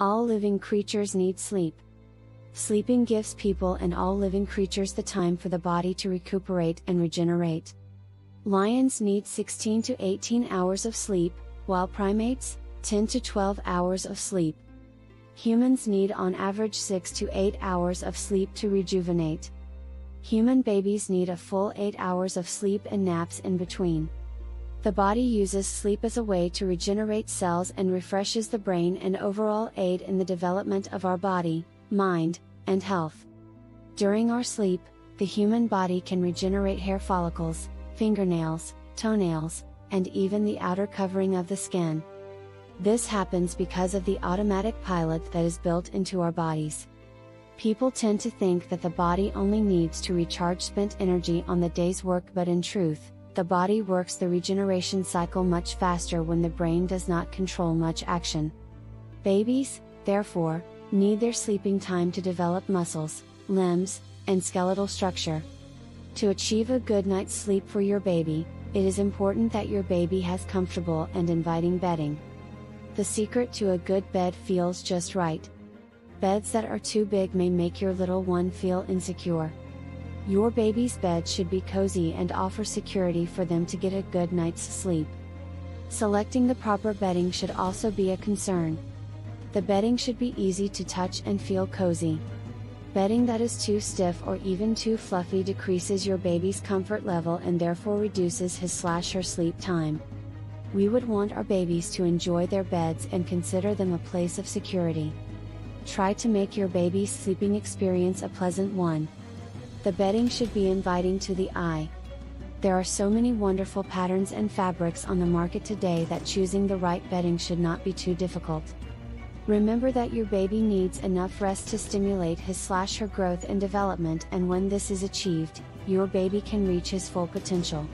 All living creatures need sleep. Sleeping gives people and all living creatures the time for the body to recuperate and regenerate. Lions need 16 to 18 hours of sleep, while primates, 10 to 12 hours of sleep. Humans need on average 6 to 8 hours of sleep to rejuvenate. Human babies need a full 8 hours of sleep and naps in between. The body uses sleep as a way to regenerate cells and refreshes the brain and overall aid in the development of our body, mind, and health. During our sleep, the human body can regenerate hair follicles, fingernails, toenails, and even the outer covering of the skin. This happens because of the automatic pilot that is built into our bodies. People tend to think that the body only needs to recharge spent energy on the day's work, but in truth, the body works the regeneration cycle much faster when the brain does not control much action. Babies, therefore, need their sleeping time to develop muscles, limbs, and skeletal structure. To achieve a good night's sleep for your baby, it is important that your baby has comfortable and inviting bedding. The secret to a good bed feels just right. Beds that are too big may make your little one feel insecure. Your baby's bed should be cozy and offer security for them to get a good night's sleep. Selecting the proper bedding should also be a concern. The bedding should be easy to touch and feel cozy. Bedding that is too stiff or even too fluffy decreases your baby's comfort level and therefore reduces his slash her sleep time. We would want our babies to enjoy their beds and consider them a place of security. Try to make your baby's sleeping experience a pleasant one. The bedding should be inviting to the eye. There are so many wonderful patterns and fabrics on the market today that choosing the right bedding should not be too difficult. Remember that your baby needs enough rest to stimulate his slash her growth and development and when this is achieved, your baby can reach his full potential.